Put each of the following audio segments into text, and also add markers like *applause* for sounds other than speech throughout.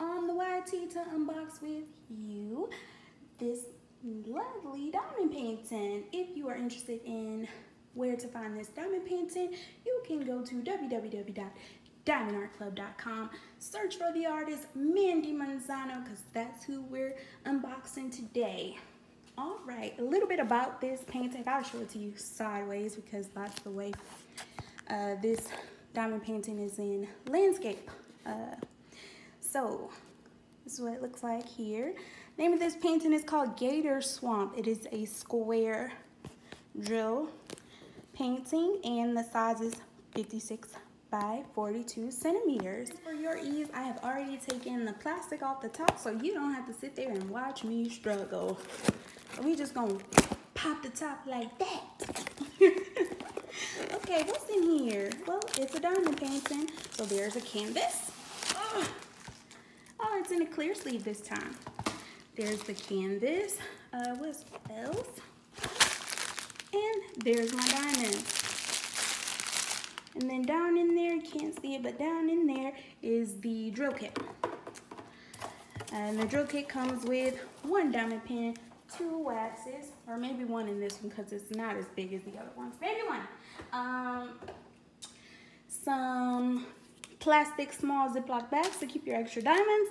on the YT to unbox with you this lovely diamond painting. If you are interested in where to find this diamond painting, you can go to www.diamondartclub.com. Search for the artist Mandie Manzano because that's who we're unboxing today. All right, a little bit about this painting. I'll show it to you sideways because that's the way uh, this diamond painting is in landscape. Uh, so, this is what it looks like here. Name of this painting is called Gator Swamp. It is a square drill painting and the size is 56 by 42 centimeters. For your ease, I have already taken the plastic off the top so you don't have to sit there and watch me struggle. We just gonna pop the top like that. *laughs* okay, what's in here? Well, it's a diamond painting. So there's a canvas. Oh, oh it's in a clear sleeve this time. There's the canvas. Uh, what else? And there's my diamond. And then down in there, you can't see it, but down in there is the drill kit. And the drill kit comes with one diamond pin, two waxes, or maybe one in this one because it's not as big as the other ones. Maybe one. Um, some plastic small Ziploc bags to keep your extra diamonds,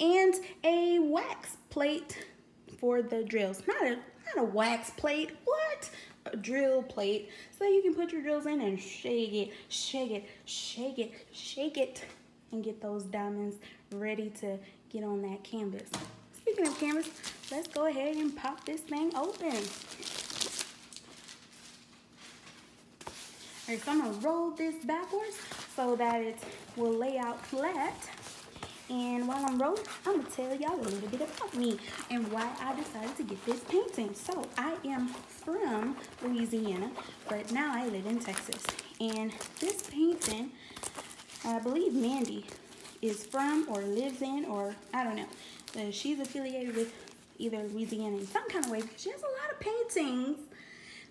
and a wax plate for the drills. Not a, not a wax plate, what? A drill plate so you can put your drills in and shake it, shake it, shake it, shake it, and get those diamonds ready to get on that canvas. Speaking of canvas, let's go ahead and pop this thing open. So I'm gonna roll this backwards so that it will lay out flat. And while I'm rolling, I'm gonna tell y'all a little bit about me and why I decided to get this painting. So I am from Louisiana, but now I live in Texas. And this painting, I believe Mandie is from or lives in, or I don't know. Uh, she's affiliated with either Louisiana in some kind of way because she has a lot of paintings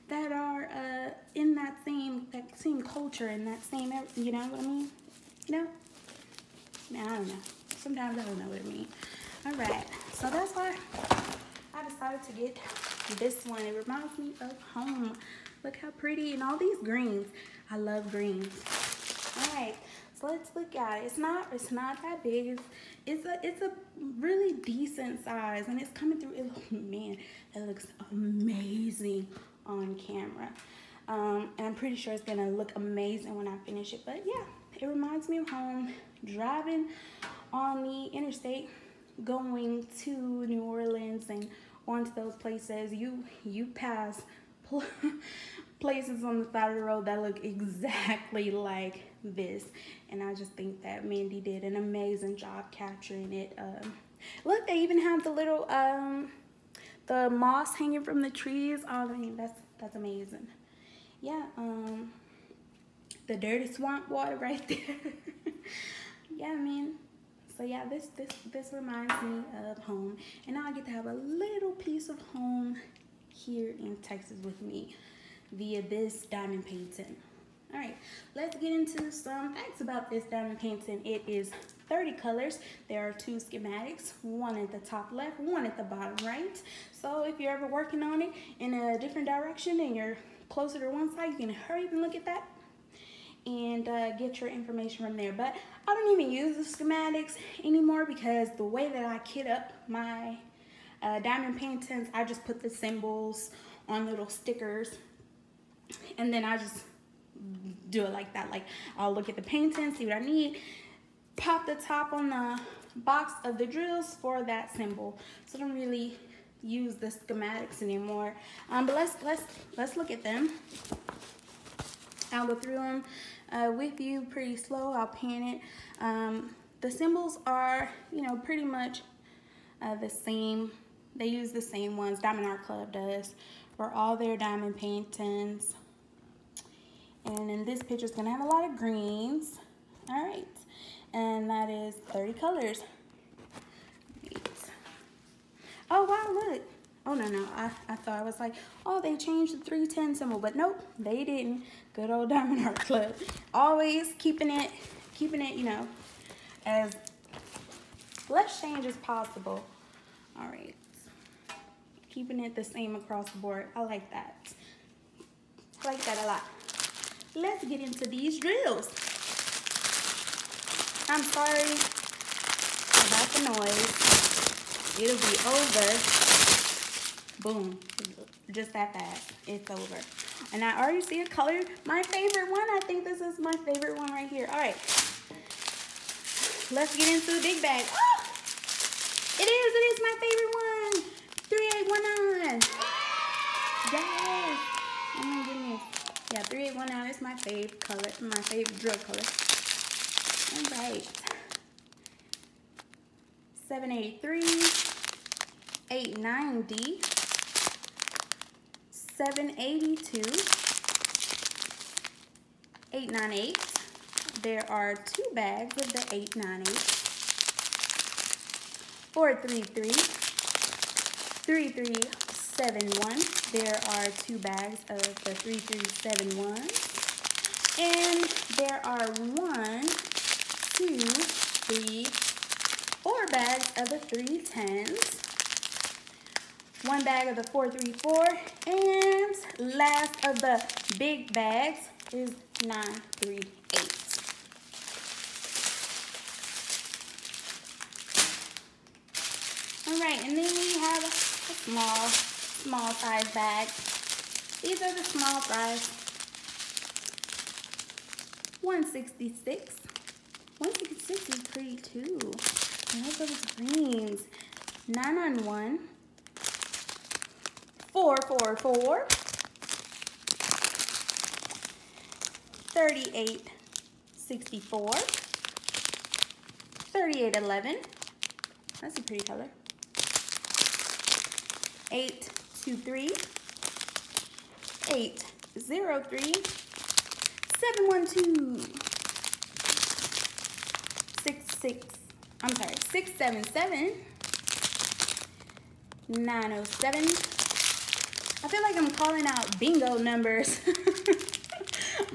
that are uh, in that same that same culture and that same you know what I mean? You know? I don't know. Sometimes I don't know what I mean. All right, so that's why I decided to get this one. It reminds me of home. Look how pretty and all these greens. I love greens. All right, so let's look at it. It's not it's not that big. It's it's a it's a really decent size and it's coming through. It, oh, man, it looks amazing on camera. Um, and I'm pretty sure it's gonna look amazing when I finish it. But yeah, it reminds me of home. Driving on the interstate, going to New Orleans and onto those places, you you pass *laughs* places on the side of the road that look exactly like this. And I just think that Mandie did an amazing job capturing it. Um, look, they even have the little um, the moss hanging from the trees. Oh, I mean, that's that's amazing. Yeah, um, the dirty swamp water right *laughs* there. yeah, I mean, so yeah, this this this reminds me of home, and now I get to have a little piece of home here in Texas with me via this diamond painting. All right, let's get into some facts about this diamond painting. It is 30 colors. There are two schematics, one at the top left, one at the bottom right. So if you're ever working on it in a different direction and you're closer to one side, you can hurry and look at that and uh, get your information from there. But I don't even use the schematics anymore because the way that I kit up my uh, diamond paintings, I just put the symbols on little stickers and then I just do it like that. Like I'll look at the painting, see what I need, pop the top on the box of the drills for that symbol. So I don't really use the schematics anymore. Um, but let's let's let's look at them. I'll go through them uh, with you pretty slow. I'll pan it. Um, the symbols are, you know, pretty much uh, the same. They use the same ones. Diamond Art Club does for all their diamond paintings. And in this picture, it's gonna have a lot of greens. All right, and that is 30 colors. Right. Oh, wow, look. Oh, no, no, I, I thought I was like, oh, they changed the 310 symbol, but nope, they didn't. Good old *laughs* Diamond Art Club. Always keeping it, keeping it, you know, as less change as possible. All right. Keeping it the same across the board. I like that. I like that a lot. Let's get into these drills. I'm sorry about the noise. It'll be over. Boom. Just that fast. It's over. And I already see a color. My favorite one. I think this is my favorite one right here. All right. Let's get into the big bag. Oh! It is. It is my favorite one. 3819. Yes. Oh my goodness. Yeah, 3819 is my favorite color. My favorite drill color. All right. 783. 89D. 782. 898. There are two bags of the 898. 433. 3371. There are two bags of the 3371. And there are one, two, three, four bags of the 310s. One bag of the 434. And last of the big bags is 938. All right, and then we have a small, small size bag. These are the small size. 166. 166 is pretty too. I like those greens. 9 on 1. 444. 3864. 3811. That's a pretty color. 823 803 712 66 I'm sorry 677 907 I feel like I'm calling out bingo numbers. *laughs*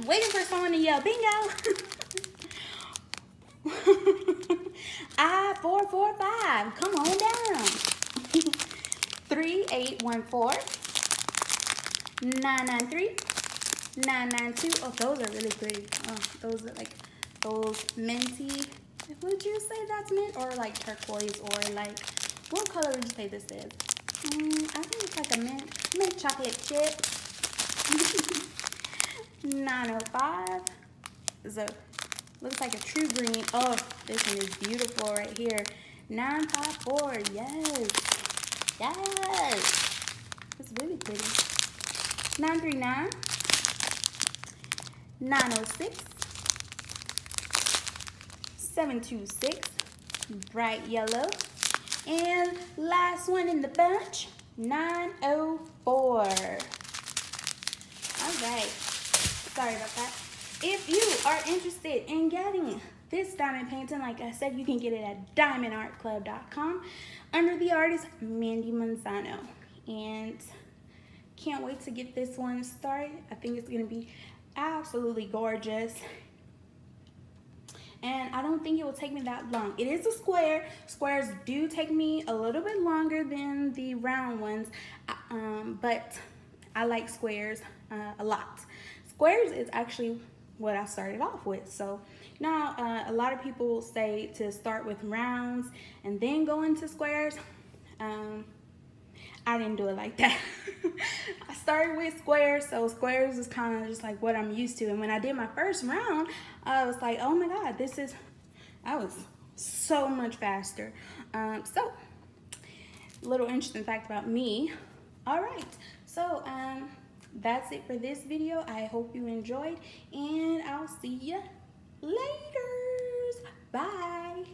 Waiting for someone to yell bingo! *laughs* I 445 come on down. *laughs* 3814 993 992 oh those are really pretty. Oh those are like those minty would you say that's mint or like turquoise or like what color would you say this is mm, I think it's like a mint mint chocolate chip *laughs* 905 so looks like a true green oh this one is beautiful right here 954 yes Yes. It's really pretty. 939. 906. 726. Bright yellow. And last one in the bunch, 904. All right. Sorry about that. If you are interested in getting this diamond painting, like I said, you can get it at diamondartclub.com under the artist Mandie Manzano. And can't wait to get this one started. I think it's going to be absolutely gorgeous. And I don't think it will take me that long. It is a square. Squares do take me a little bit longer than the round ones. Um, but I like squares uh, a lot. Squares is actually what I started off with. So now uh, a lot of people say to start with rounds and then go into squares. Um, I didn't do it like that. *laughs* I started with squares, so squares is kind of just like what I'm used to. And when I did my first round, I was like, oh my God, this is, I was so much faster. Um, so, little interesting fact about me. All right, so um, that's it for this video. I hope you enjoyed and I'll see you later. Bye.